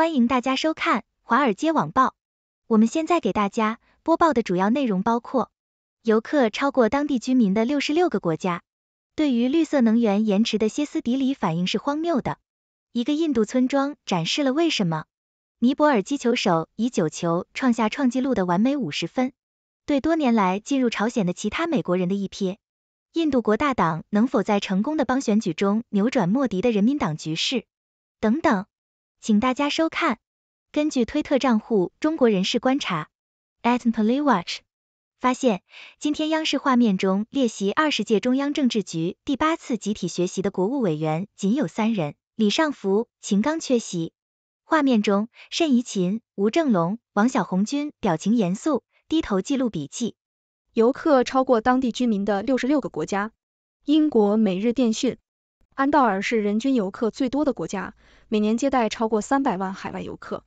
欢迎大家收看华尔街网报。我们现在给大家播报的主要内容包括：游客超过当地居民的六十六个国家，对于绿色能源延迟的歇斯底里反应是荒谬的。一个印度村庄展示了为什么。尼泊尔击球手以九球创下创纪录的完美五十分。对多年来进入朝鲜的其他美国人的一瞥。印度国大党能否在成功的邦选举中扭转莫迪的人民党局势？等等，请大家收看。根据推特账户中国人士观察 （At Play Watch） 发现，今天央视画面中列席二十届中央政治局第八次集体学习的国务委员仅有三人，李尚福、秦刚缺席。画面中，慎怡琴、吴正龙、王小红军表情严肃，低头记录笔记。游客超过当地居民的六十六个国家。英国《每日电讯》，安道尔是人均游客最多的国家，每年接待超过三百万海外游客。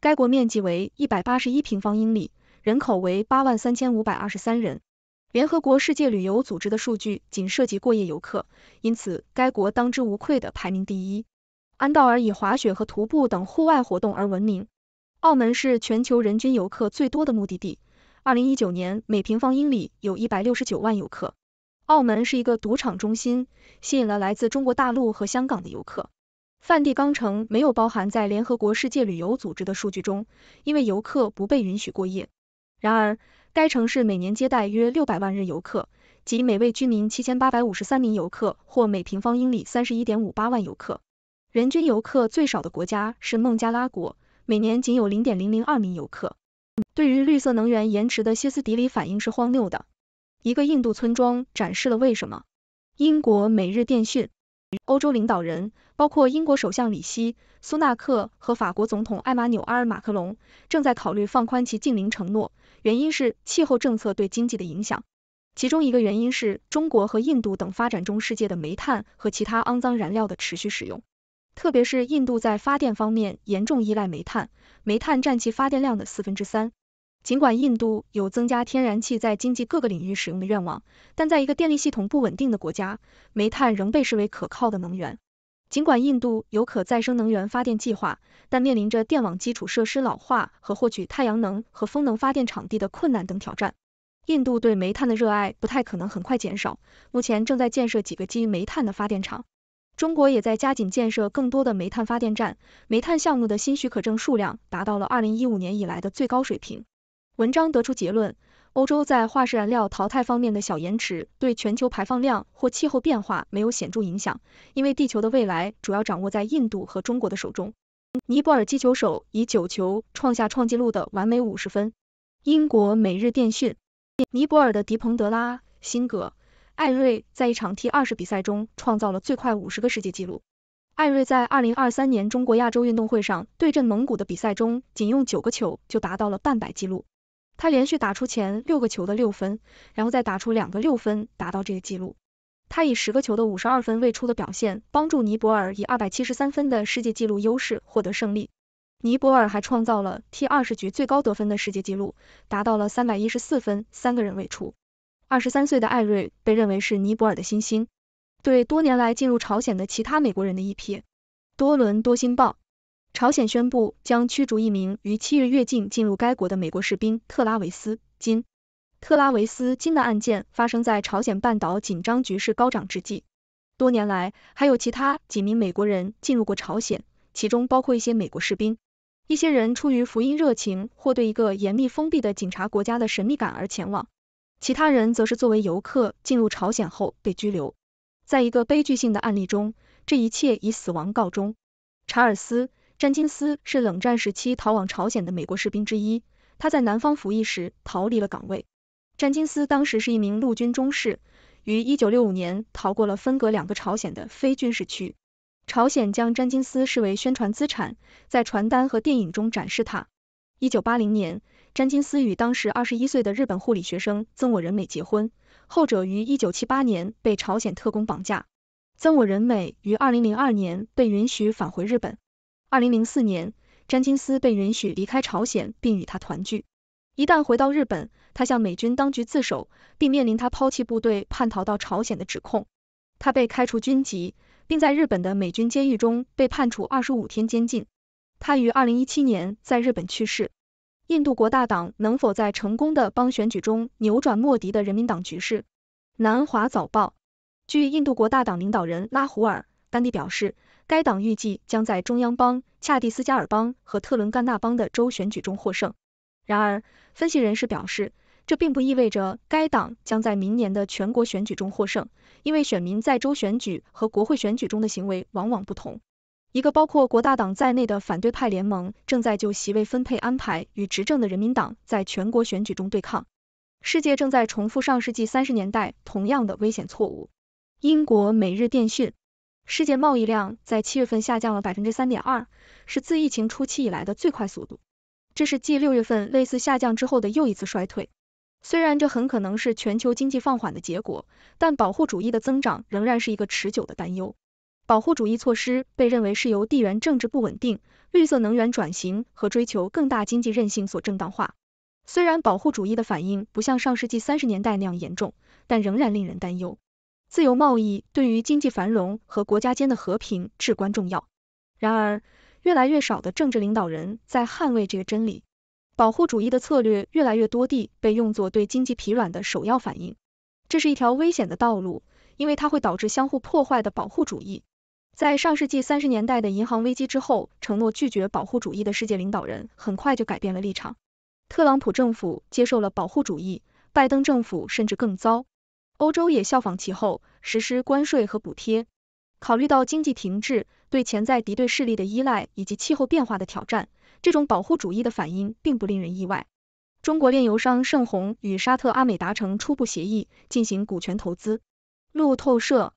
该国面积为一百八十一平方英里，人口为八万三千五百二十三人。联合国世界旅游组织的数据仅涉及过夜游客，因此该国当之无愧的排名第一。安道尔以滑雪和徒步等户外活动而闻名。澳门是全球人均游客最多的目的地。二零一九年，每平方英里有一百六十九万游客。澳门是一个赌场中心，吸引了来自中国大陆和香港的游客。梵蒂冈城没有包含在联合国世界旅游组织的数据中，因为游客不被允许过夜。然而，该城市每年接待约六百万日游客，即每位居民七千八百五十三名游客，或每平方英里三十一点五八万游客。人均游客最少的国家是孟加拉国，每年仅有零点零零二名游客。对于绿色能源延迟的歇斯底里反应是荒谬的。一个印度村庄展示了为什么。英国《每日电讯》，欧洲领导人，包括英国首相里希、苏纳克和法国总统埃马纽埃尔·马克龙，正在考虑放宽其近邻承诺，原因是气候政策对经济的影响。其中一个原因是中国和印度等发展中世界的煤炭和其他肮脏燃料的持续使用。特别是印度在发电方面严重依赖煤炭，煤炭占其发电量的四分之三。尽管印度有增加天然气在经济各个领域使用的愿望，但在一个电力系统不稳定的国家，煤炭仍被视为可靠的能源。尽管印度有可再生能源发电计划，但面临着电网基础设施老化和获取太阳能和风能发电场地的困难等挑战。印度对煤炭的热爱不太可能很快减少，目前正在建设几个基于煤炭的发电厂。中国也在加紧建设更多的煤炭发电站，煤炭项目的新许可证数量达到了二零一五年以来的最高水平。文章得出结论，欧洲在化石燃料淘汰方面的小延迟对全球排放量或气候变化没有显著影响，因为地球的未来主要掌握在印度和中国的手中。尼泊尔击球手以九球创下创纪录的完美五十分。英国每日电讯，尼泊尔的迪彭德拉辛格艾瑞在一场 T 二十比赛中创造了最快五十个世界纪录。艾瑞在二零二三年中国亚洲运动会上对阵蒙古的比赛中，仅用九个球就达到了半百纪录。他连续打出前六个球的六分，然后再打出两个六分，达到这个记录。他以十个球的五十二分未出的表现，帮助尼泊尔以二百七十三分的世界纪录优势获得胜利。尼泊尔还创造了 T 二十局最高得分的世界纪录，达到了三百一十四分，三个人未出。二十三岁的艾瑞被认为是尼泊尔的新星。对多年来进入朝鲜的其他美国人的一瞥。多伦多新报。朝鲜宣布将驱逐一名于七日越境进入该国的美国士兵特拉维斯金。特拉维斯金的案件发生在朝鲜半岛紧张局势高涨之际。多年来，还有其他几名美国人进入过朝鲜，其中包括一些美国士兵。一些人出于福音热情或对一个严密封闭的警察国家的神秘感而前往，其他人则是作为游客进入朝鲜后被拘留。在一个悲剧性的案例中，这一切以死亡告终。查尔斯。詹金斯是冷战时期逃往朝鲜的美国士兵之一，他在南方服役时逃离了岗位。詹金斯当时是一名陆军中士，于1965年逃过了分隔两个朝鲜的非军事区。朝鲜将詹金斯视为宣传资产，在传单和电影中展示他。1980年，詹金斯与当时21岁的日本护理学生曾我仁美结婚，后者于1978年被朝鲜特工绑架。曾我仁美于2002年被允许返回日本。二零零四年，詹金斯被允许离开朝鲜并与他团聚。一旦回到日本，他向美军当局自首，并面临他抛弃部队叛逃到朝鲜的指控。他被开除军籍，并在日本的美军监狱中被判处二十五天监禁。他于二零一七年在日本去世。印度国大党能否在成功的邦选举中扭转莫迪的人民党局势？南华早报，据印度国大党领导人拉胡尔·丹蒂表示，该党预计将在中央邦、恰蒂斯加尔邦和特伦甘纳邦的州选举中获胜。然而，分析人士表示，这并不意味着该党将在明年的全国选举中获胜，因为选民在州选举和国会选举中的行为往往不同。一个包括国大党在内的反对派联盟正在就席位分配安排与执政的人民党在全国选举中对抗。世界正在重复上世纪三十年代同样的危险错误。英国每日电讯，世界贸易量在七月份下降了百分之三点二，是自疫情初期以来的最快速度。这是继六月份类似下降之后的又一次衰退。虽然这很可能是全球经济放缓的结果，但保护主义的增长仍然是一个持久的担忧。保护主义措施被认为是由地缘政治不稳定、绿色能源转型和追求更大经济韧性所正当化。虽然保护主义的反应不像上世纪三十年代那样严重，但仍然令人担忧。自由贸易对于经济繁荣和国家间的和平至关重要。然而，越来越少的政治领导人在捍卫这个真理。保护主义的策略越来越多地被用作对经济疲软的首要反应。这是一条危险的道路，因为它会导致相互破坏的保护主义。在上世纪三十年代的银行危机之后，承诺拒绝保护主义的世界领导人很快就改变了立场。特朗普政府接受了保护主义，拜登政府甚至更糟。欧洲也效仿其后，实施关税和补贴。考虑到经济停滞、对潜在敌对势力的依赖以及气候变化的挑战，这种保护主义的反应并不令人意外。中国炼油商盛虹与沙特阿美达成初步协议，进行股权投资。路透社。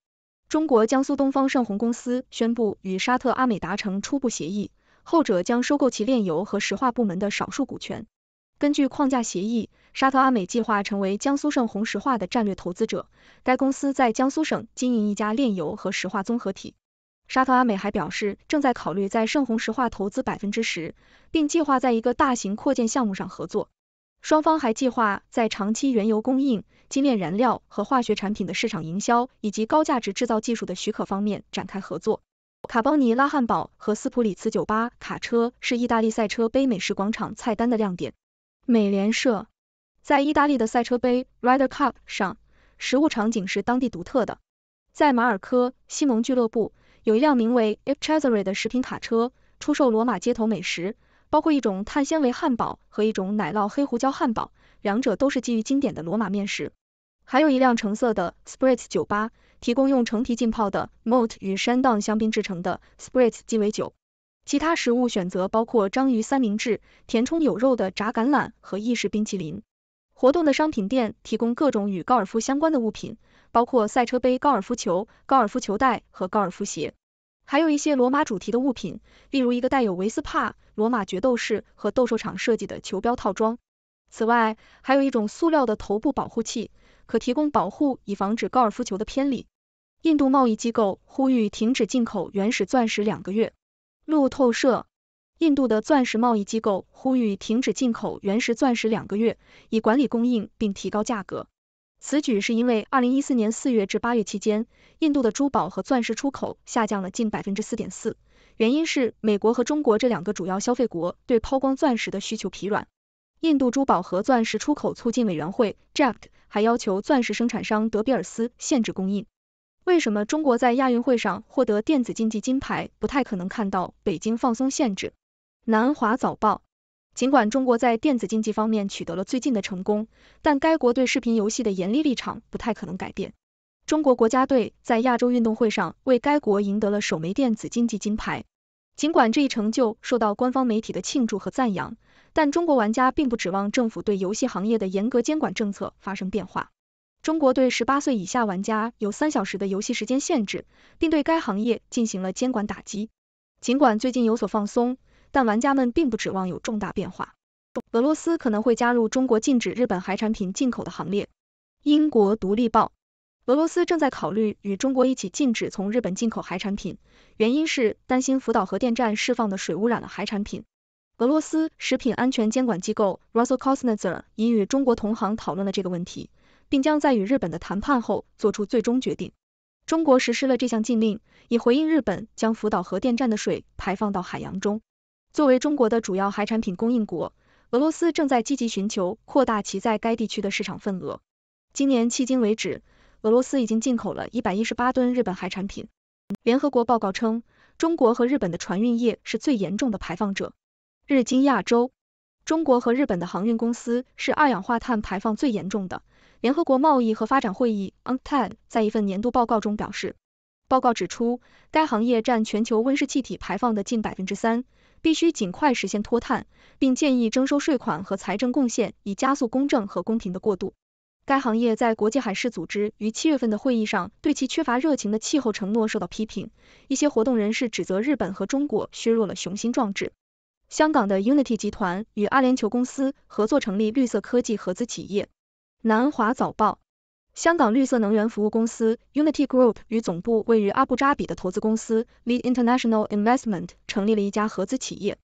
中国江苏东方盛虹公司宣布与沙特阿美达成初步协议，后者将收购其炼油和石化部门的少数股权。根据框架协议，沙特阿美计划成为江苏盛虹石化的战略投资者。该公司在江苏省经营一家炼油和石化综合体。沙特阿美还表示，正在考虑在盛虹石化投资百分之十，并计划在一个大型扩建项目上合作。双方还计划在长期原油供应。精炼燃料和化学产品的市场营销，以及高价值制造技术的许可方面展开合作。卡邦尼拉汉堡和斯普里茨酒吧卡车是意大利赛车杯美食广场菜单的亮点。美联社在意大利的赛车杯 Rider Cup 上，食物场景是当地独特的。在马尔科西蒙俱乐部，有一辆名为 i p c h e z a r e 的食品卡车，出售罗马街头美食，包括一种碳纤维汉堡和一种奶酪黑胡椒汉堡。两者都是基于经典的罗马面食，还有一辆橙色的 Spritz 酒吧，提供用橙皮浸泡的 Malt 与 Chandon 香槟制成的 Spritz 鸡尾酒。其他食物选择包括章鱼三明治、填充有肉的炸橄榄和意式冰淇淋。活动的商品店提供各种与高尔夫相关的物品，包括赛车杯、高尔夫球、高尔夫球袋和高尔夫鞋，还有一些罗马主题的物品，例如一个带有维斯帕、罗马决斗士和斗兽场设计的球标套装。此外，还有一种塑料的头部保护器，可提供保护以防止高尔夫球的偏离。印度贸易机构呼吁停止进口原始钻石两个月。路透社，印度的钻石贸易机构呼吁停止进口原石钻石两个月，以管理供应并提高价格。此举是因为二零一四年四月至八月期间，印度的珠宝和钻石出口下降了近百分之四点四，原因是美国和中国这两个主要消费国对抛光钻石的需求疲软。印度珠宝和钻石出口促进委员会 （JAPT） 还要求钻石生产商德比尔斯限制供应。为什么中国在亚运会上获得电子竞技金牌不太可能看到北京放松限制？南华早报：尽管中国在电子竞技方面取得了最近的成功，但该国对视频游戏的严厉立场不太可能改变。中国国家队在亚洲运动会上为该国赢得了首枚电子竞技金牌。尽管这一成就受到官方媒体的庆祝和赞扬。但中国玩家并不指望政府对游戏行业的严格监管政策发生变化。中国对十八岁以下玩家有三小时的游戏时间限制，并对该行业进行了监管打击。尽管最近有所放松，但玩家们并不指望有重大变化。俄罗斯可能会加入中国禁止日本海产品进口的行列。英国独立报：俄罗斯正在考虑与中国一起禁止从日本进口海产品，原因是担心福岛核电站释放的水污染了海产品。俄罗斯食品安全监管机构 Roskosnadzor 已与中国同行讨论了这个问题，并将在与日本的谈判后做出最终决定。中国实施了这项禁令，以回应日本将福岛核电站的水排放到海洋中。作为中国的主要海产品供应国，俄罗斯正在积极寻求扩大其在该地区的市场份额。今年迄今为止，俄罗斯已经进口了一百一十八吨日本海产品。联合国报告称，中国和日本的船运业是最严重的排放者。日经亚洲，中国和日本的航运公司是二氧化碳排放最严重的。联合国贸易和发展会议 UNCTAD 在一份年度报告中表示，报告指出，该行业占全球温室气体排放的近百分之三，必须尽快实现脱碳，并建议征收税款和财政贡献，以加速公正和公平的过渡。该行业在国际海事组织于七月份的会议上对其缺乏热情的气候承诺受到批评，一些活动人士指责日本和中国削弱了雄心壮志。香港的 Unity 集团与阿联酋公司合作成立绿色科技合资企业。南华早报，香港绿色能源服务公司 Unity Group 与总部位于阿布扎比的投资公司 Lead International Investment 成立了一家合资企业。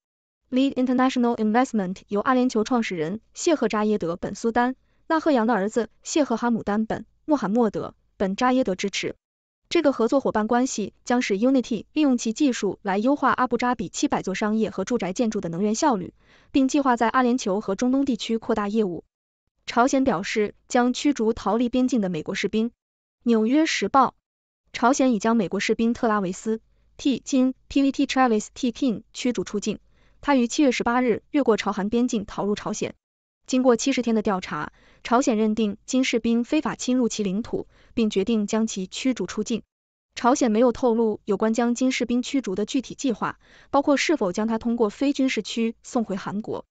Lead International Investment 由阿联酋创始人谢赫扎耶德本苏丹。纳赫扬的儿子谢赫哈姆丹本穆罕默德本扎耶德支持这个合作伙伴关系，将使 Unity 利用其技术来优化阿布扎比七百座商业和住宅建筑的能源效率，并计划在阿联酋和中东地区扩大业务。朝鲜表示将驱逐逃离边境的美国士兵。纽约时报，朝鲜已将美国士兵特拉维斯 T 金 PVT Travis T King 驱逐出境，他于七月十八日越过朝韩边境逃入朝鲜。经过七十天的调查，朝鲜认定金士兵非法侵入其领土，并决定将其驱逐出境。朝鲜没有透露有关将金士兵驱逐的具体计划，包括是否将他通过非军事区送回韩国。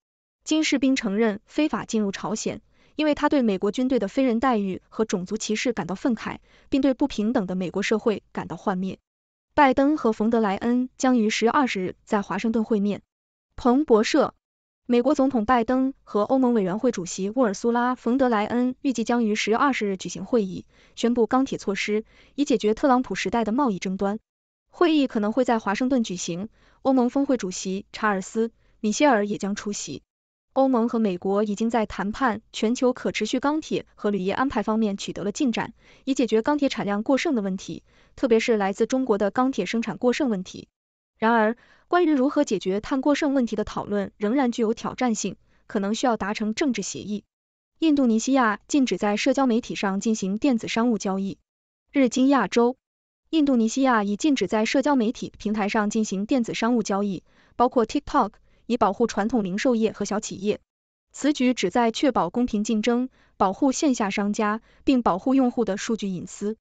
金士兵承认非法进入朝鲜，因为他对美国军队的非人待遇和种族歧视感到愤慨，并对不平等的美国社会感到幻灭。拜登和冯德莱恩将于十月二十日在华盛顿会面。彭博社。美国总统拜登和欧盟委员会主席沃尔苏拉·冯德莱恩预计将于十月二十日举行会议，宣布钢铁措施，以解决特朗普时代的贸易争端。会议可能会在华盛顿举行，欧盟峰会主席查尔斯·米歇尔也将出席。欧盟和美国已经在谈判全球可持续钢铁和铝业安排方面取得了进展，以解决钢铁产量过剩的问题，特别是来自中国的钢铁生产过剩问题。然而，关于如何解决碳过剩问题的讨论仍然具有挑战性，可能需要达成政治协议。印度尼西亚禁止在社交媒体上进行电子商务交易。日经亚洲，印度尼西亚已禁止在社交媒体平台上进行电子商务交易，包括 TikTok，以保护传统零售业和小企业。此举旨在确保公平竞争，保护线下商家，并保护用户的数据隐私。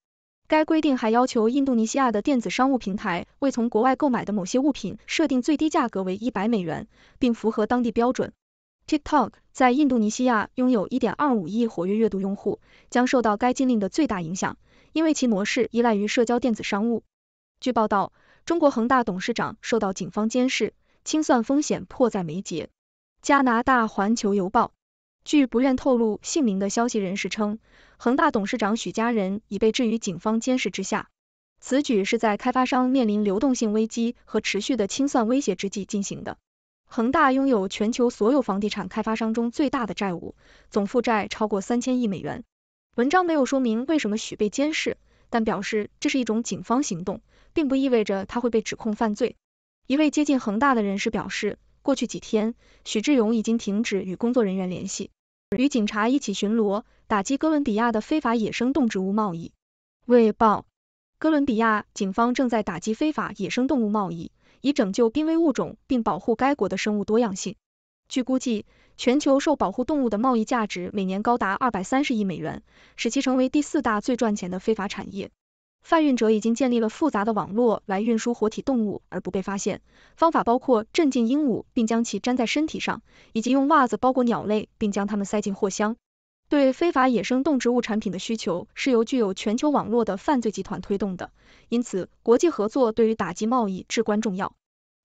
该规定还要求印度尼西亚的电子商务平台为从国外购买的某些物品设定最低价格为一百美元，并符合当地标准。TikTok 在印度尼西亚拥有1.25亿活跃阅读用户，将受到该禁令的最大影响，因为其模式依赖于社交电子商务。据报道，中国恒大董事长受到警方监视，清算风险迫在眉睫。加拿大环球邮报。据不愿透露姓名的消息人士称，恒大董事长许家人已被置于警方监视之下。此举是在开发商面临流动性危机和持续的清算威胁之际进行的。恒大拥有全球所有房地产开发商中最大的债务，总负债超过三千亿美元。文章没有说明为什么许被监视，但表示这是一种警方行动，并不意味着他会被指控犯罪。一位接近恒大的人士表示。过去几天，许志勇已经停止与工作人员联系，与警察一起巡逻，打击哥伦比亚的非法野生动植物贸易。卫报：哥伦比亚警方正在打击非法野生动物贸易，以拯救濒危物种并保护该国的生物多样性。据估计，全球受保护动物的贸易价值每年高达二百三十亿美元，使其成为第四大最赚钱的非法产业。贩运者已经建立了复杂的网络来运输活体动物而不被发现，方法包括镇静鹦鹉并将其粘在身体上，以及用袜子包裹鸟类并将它们塞进货箱。对非法野生动植物产品的需求是由具有全球网络的犯罪集团推动的，因此国际合作对于打击贸易至关重要。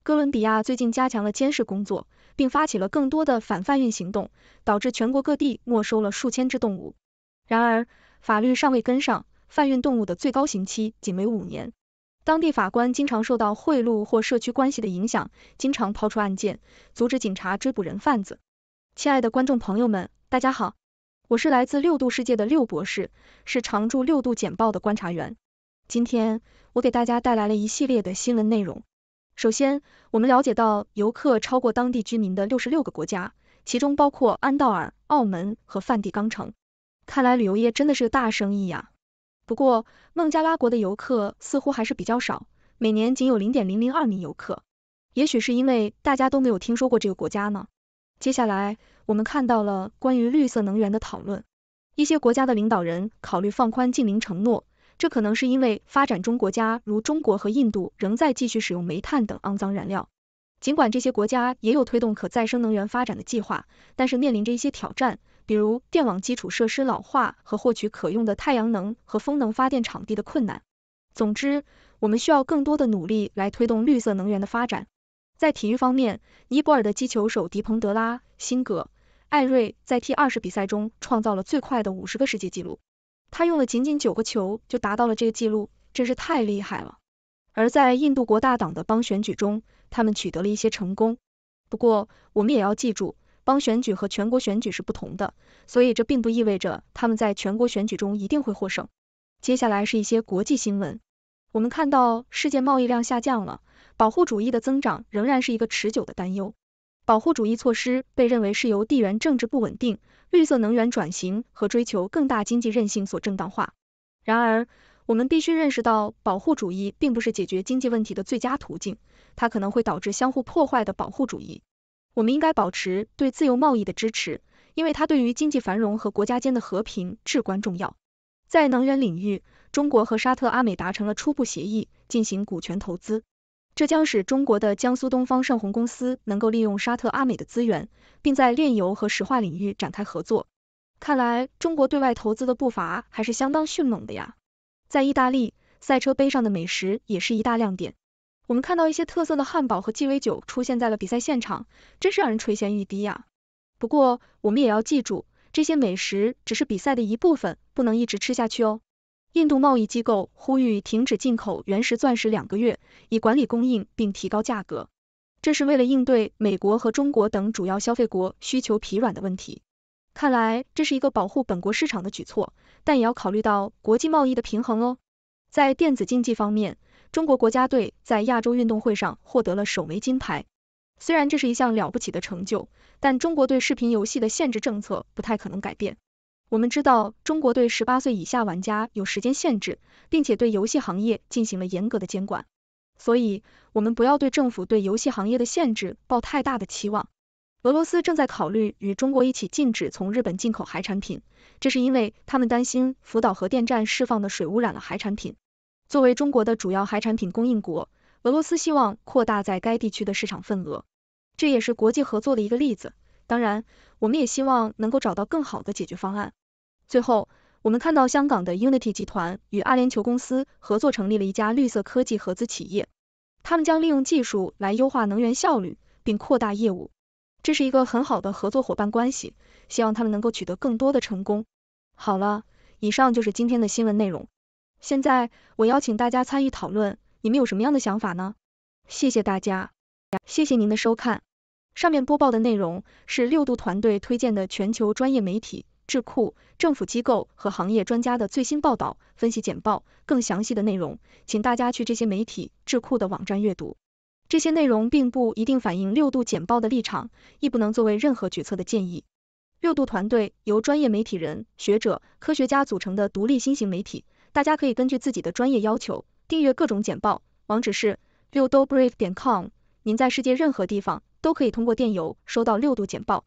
哥伦比亚最近加强了监视工作，并发起了更多的反贩运行动，导致全国各地没收了数千只动物。然而，法律尚未跟上。贩运动物的最高刑期仅为五年。当地法官经常受到贿赂或社区关系的影响，经常抛出案件，阻止警察追捕人贩子。亲爱的观众朋友们，大家好，我是来自六度世界的六博士，是常驻六度简报的观察员。今天我给大家带来了一系列的新闻内容。首先，我们了解到游客超过当地居民的六十六个国家，其中包括安道尔、澳门和梵蒂冈城。看来旅游业真的是个大生意呀。不过，孟加拉国的游客似乎还是比较少，每年仅有零点零零二名游客。也许是因为大家都没有听说过这个国家呢。接下来，我们看到了关于绿色能源的讨论。一些国家的领导人考虑放宽禁令承诺。这可能是因为发展中国家如中国和印度仍在继续使用煤炭等肮脏燃料。尽管这些国家也有推动可再生能源发展的计划，但是面临着一些挑战，比如电网基础设施老化和获取可用的太阳能和风能发电场地的困难。总之，我们需要更多的努力来推动绿色能源的发展。在体育方面，尼泊尔的击球手迪彭德拉·辛格艾瑞在 T 二十比赛中创造了最快的五十个世界纪录。他用了仅仅九个球就达到了这个记录，真是太厉害了。而在印度国大党的邦选举中，他们取得了一些成功。不过，我们也要记住，邦选举和全国选举是不同的，所以这并不意味着他们在全国选举中一定会获胜。接下来是一些国际新闻。我们看到世界贸易量下降了，保护主义的增长仍然是一个持久的担忧。保护主义措施被认为是由地缘政治不稳定、绿色能源转型和追求更大经济韧性所正当化。然而，我们必须认识到，保护主义并不是解决经济问题的最佳途径，它可能会导致相互破坏的保护主义。我们应该保持对自由贸易的支持，因为它对于经济繁荣和国家间的和平至关重要。在能源领域，中国和沙特阿美达成了初步协议，进行股权投资。这将使中国的江苏东方盛虹公司能够利用沙特阿美的资源，并在炼油和石化领域展开合作。看来中国对外投资的步伐还是相当迅猛的呀。在意大利，赛车杯上的美食也是一大亮点。我们看到一些特色的汉堡和鸡尾酒出现在了比赛现场，真是让人垂涎欲滴呀。不过我们也要记住，这些美食只是比赛的一部分，不能一直吃下去哦。印度贸易机构呼吁停止进口原石钻石两个月，以管理供应并提高价格。这是为了应对美国和中国等主要消费国需求疲软的问题。看来这是一个保护本国市场的举措，但也要考虑到国际贸易的平衡哦。在电子竞技方面，中国国家队在亚洲运动会上获得了首枚金牌。虽然这是一项了不起的成就，但中国对视频游戏的限制政策不太可能改变。我们知道，中国对十八岁以下玩家有时间限制，并且对游戏行业进行了严格的监管，所以我们不要对政府对游戏行业的限制抱太大的期望。俄罗斯正在考虑与中国一起禁止从日本进口海产品，这是因为他们担心福岛核电站释放的水污染了海产品。作为中国的主要海产品供应国，俄罗斯希望扩大在该地区的市场份额，这也是国际合作的一个例子。当然，我们也希望能够找到更好的解决方案。最后，我们看到香港的 Unity 集团与阿联酋公司合作成立了一家绿色科技合资企业，他们将利用技术来优化能源效率，并扩大业务。这是一个很好的合作伙伴关系，希望他们能够取得更多的成功。好了，以上就是今天的新闻内容。现在我邀请大家参与讨论，你们有什么样的想法呢？谢谢大家，谢谢您的收看。上面播报的内容是六度团队推荐的全球专业媒体、智库、政府机构和行业专家的最新报道、分析简报。更详细的内容，请大家去这些媒体、智库的网站阅读。这些内容并不一定反映六度简报的立场，亦不能作为任何决策的建议。六度团队由专业媒体人、学者、科学家组成的独立新型媒体，大家可以根据自己的专业要求订阅各种简报。网址是六度 brief 点 com。您在世界任何地方。都可以通过电邮收到六度简报。